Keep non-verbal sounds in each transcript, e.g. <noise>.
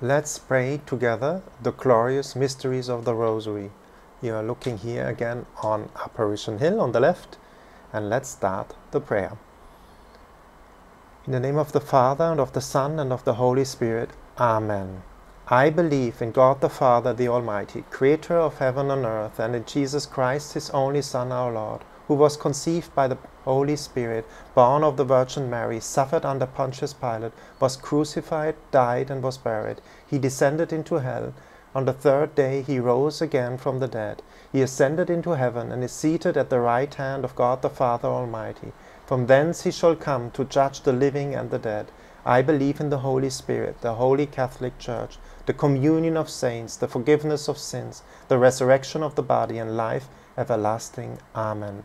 Let's pray together the glorious mysteries of the Rosary. You are looking here again on Apparition Hill on the left, and let's start the prayer. In the name of the Father, and of the Son, and of the Holy Spirit, Amen. I believe in God the Father, the Almighty, creator of heaven and earth, and in Jesus Christ, his only Son, our Lord, who was conceived by the Holy Spirit, born of the Virgin Mary, suffered under Pontius Pilate, was crucified, died, and was buried. He descended into hell. On the third day he rose again from the dead. He ascended into heaven and is seated at the right hand of God the Father Almighty. From thence he shall come to judge the living and the dead. I believe in the Holy Spirit, the Holy Catholic Church, the communion of saints, the forgiveness of sins, the resurrection of the body, and life everlasting. Amen.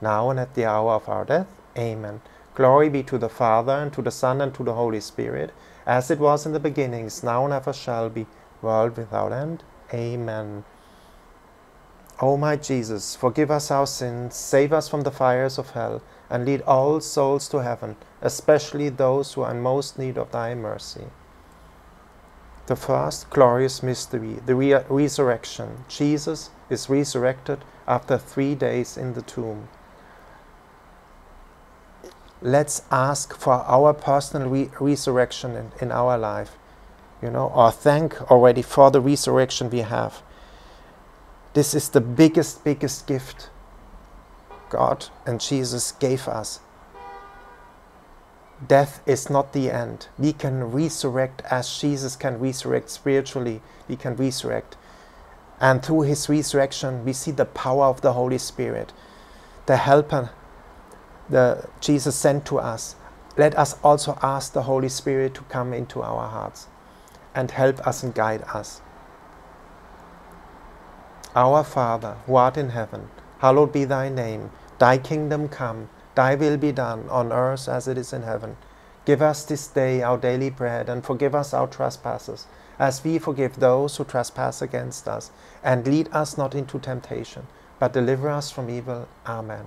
now and at the hour of our death. Amen. Glory be to the Father, and to the Son, and to the Holy Spirit, as it was in the beginning, is now, and ever shall be, world without end. Amen. O my Jesus, forgive us our sins, save us from the fires of hell, and lead all souls to heaven, especially those who are in most need of thy mercy. The first glorious mystery, the re resurrection. Jesus is resurrected after three days in the tomb let's ask for our personal re resurrection in, in our life, you know, or thank already for the resurrection we have. This is the biggest, biggest gift God and Jesus gave us. Death is not the end. We can resurrect as Jesus can resurrect spiritually. We can resurrect. And through his resurrection, we see the power of the Holy Spirit, the helper the Jesus sent to us, let us also ask the Holy Spirit to come into our hearts and help us and guide us. Our Father, who art in heaven, hallowed be thy name. Thy kingdom come, thy will be done on earth as it is in heaven. Give us this day our daily bread, and forgive us our trespasses, as we forgive those who trespass against us. And lead us not into temptation, but deliver us from evil. Amen.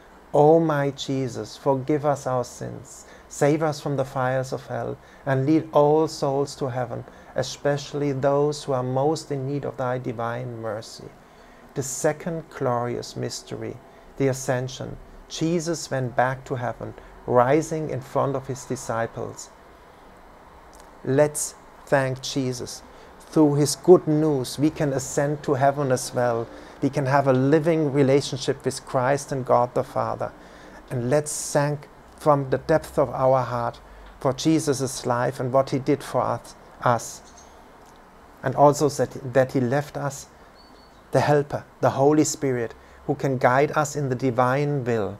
O my Jesus, forgive us our sins, save us from the fires of hell, and lead all souls to heaven, especially those who are most in need of thy divine mercy. The second glorious mystery, the Ascension. Jesus went back to heaven rising in front of his disciples. Let's thank Jesus. Through his good news, we can ascend to heaven as well. We can have a living relationship with Christ and God the Father. And let's thank from the depth of our heart for Jesus' life and what he did for us. us. And also that, that he left us the Helper, the Holy Spirit, who can guide us in the divine will.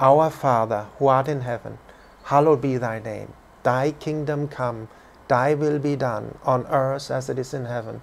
Our Father, who art in heaven, hallowed be thy name. Thy kingdom come, thy will be done, on earth as it is in heaven.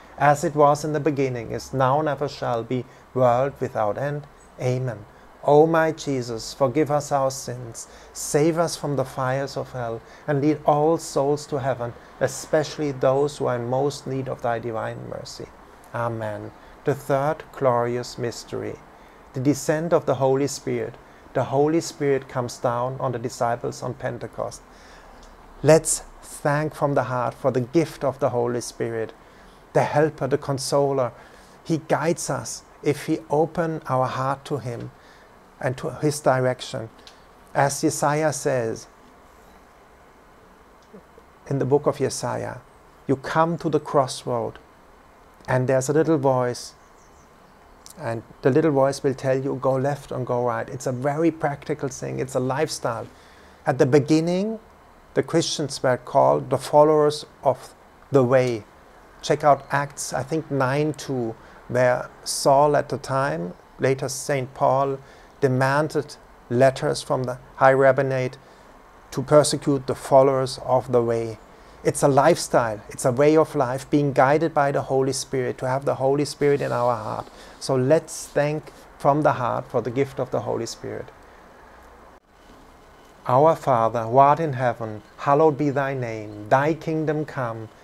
as it was in the beginning, is now, and ever shall be, world without end. Amen. O my Jesus, forgive us our sins, save us from the fires of hell, and lead all souls to heaven, especially those who are in most need of thy divine mercy. Amen. The third glorious mystery, the descent of the Holy Spirit. The Holy Spirit comes down on the disciples on Pentecost. Let's thank from the heart for the gift of the Holy Spirit, the helper, the consoler. He guides us if we open our heart to Him and to His direction. As Isaiah says in the book of Isaiah, you come to the crossroad and there's a little voice and the little voice will tell you go left and go right. It's a very practical thing, it's a lifestyle. At the beginning, the Christians were called the followers of the way. Check out Acts, I think 9 2, where Saul at the time, later St. Paul, demanded letters from the high rabbinate to persecute the followers of the way. It's a lifestyle, it's a way of life, being guided by the Holy Spirit, to have the Holy Spirit in our heart. So let's thank from the heart for the gift of the Holy Spirit. Our Father, who art in heaven, hallowed be thy name. Thy kingdom come,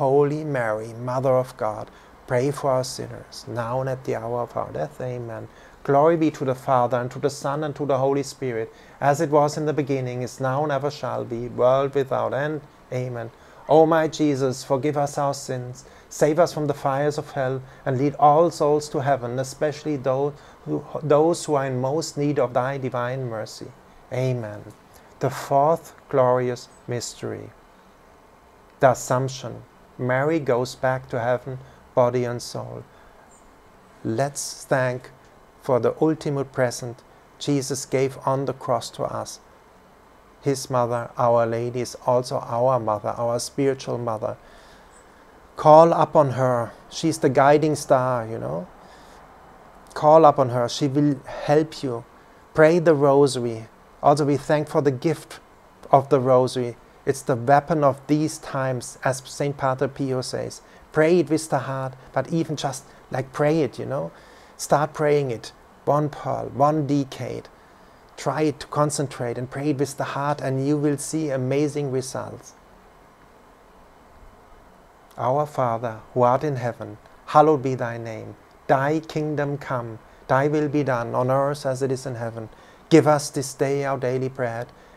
Holy Mary, Mother of God, pray for us sinners, now and at the hour of our death. Amen. Glory be to the Father, and to the Son, and to the Holy Spirit, as it was in the beginning, is now, and ever shall be, world without end. Amen. O my Jesus, forgive us our sins, save us from the fires of hell, and lead all souls to heaven, especially those who, those who are in most need of thy divine mercy. Amen. The fourth glorious mystery, the Assumption. Mary goes back to heaven, body and soul. Let's thank for the ultimate present Jesus gave on the cross to us. His mother, Our Lady, is also our mother, our spiritual mother. Call upon her. She's the guiding star, you know. Call upon her. She will help you. Pray the rosary. Also, we thank for the gift of the rosary. It's the weapon of these times, as St. Padre Pio says. Pray it with the heart, but even just like pray it, you know. Start praying it. One pearl, one decade. Try to concentrate and pray it with the heart, and you will see amazing results. Our Father, who art in heaven, hallowed be thy name. Thy kingdom come, thy will be done on earth as it is in heaven. Give us this day our daily bread,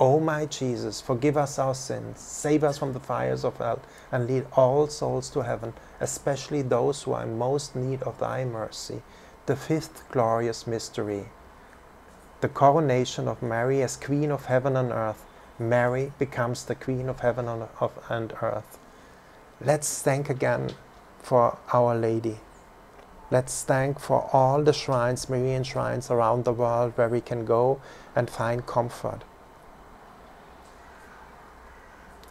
O my Jesus, forgive us our sins, save us from the fires of hell, and lead all souls to heaven, especially those who are in most need of thy mercy. The fifth glorious mystery, the coronation of Mary as Queen of heaven and earth. Mary becomes the Queen of heaven and earth. Let's thank again for Our Lady. Let's thank for all the shrines, Marian shrines around the world where we can go and find comfort.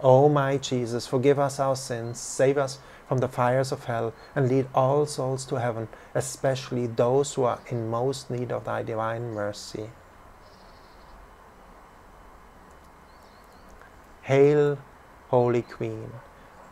O my Jesus, forgive us our sins, save us from the fires of hell, and lead all souls to heaven, especially those who are in most need of thy divine mercy. Hail, Holy Queen,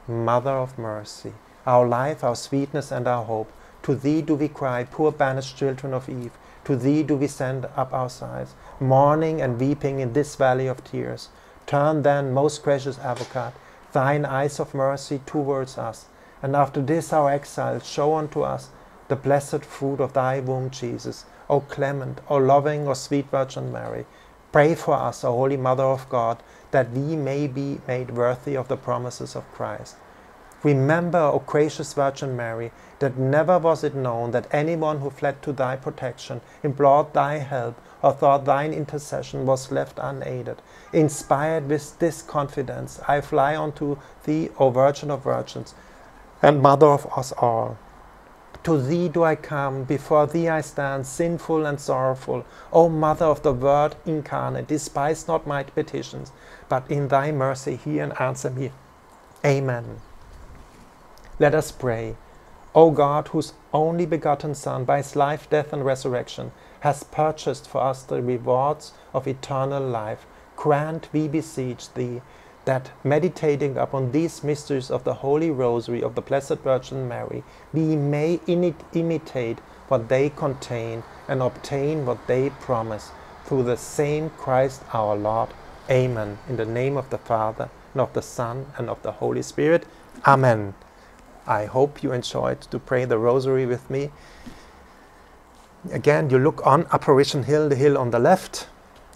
Mother of mercy, our life, our sweetness, and our hope. To thee do we cry, poor banished children of Eve. To thee do we send up our sighs, mourning and weeping in this valley of tears. Turn then, most gracious Advocate, thine eyes of mercy towards us, and after this our exile, show unto us the blessed fruit of thy womb, Jesus. O clement, O loving, O sweet Virgin Mary, pray for us, O Holy Mother of God, that we may be made worthy of the promises of Christ. Remember, O gracious Virgin Mary, that never was it known that anyone who fled to thy protection, implored thy help, or thought thine intercession was left unaided. Inspired with this confidence, I fly unto thee, O Virgin of Virgins, and Mother of us all. To thee do I come, before thee I stand, sinful and sorrowful. O Mother of the Word incarnate, despise not my petitions, but in thy mercy hear and answer me. Amen. Let us pray. O God, whose only begotten Son, by his life, death, and resurrection, has purchased for us the rewards of eternal life, grant, we beseech thee, that meditating upon these mysteries of the Holy Rosary of the Blessed Virgin Mary, we may imitate what they contain and obtain what they promise, through the same Christ our Lord. Amen. In the name of the Father, and of the Son, and of the Holy Spirit. Amen. I hope you enjoyed to pray the rosary with me. Again, you look on Apparition Hill, the hill on the left.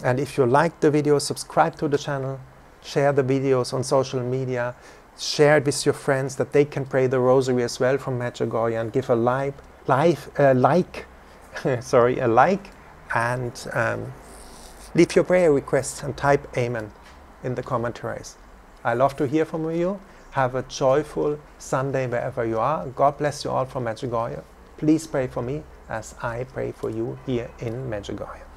And if you like the video, subscribe to the channel, share the videos on social media, share it with your friends that they can pray the rosary as well from Medjugorje and give a like, live, uh, like <laughs> sorry, a like and um, leave your prayer requests and type Amen in the commentaries. I love to hear from you have a joyful Sunday wherever you are. God bless you all from Medjugorje. Please pray for me as I pray for you here in Medjugorje.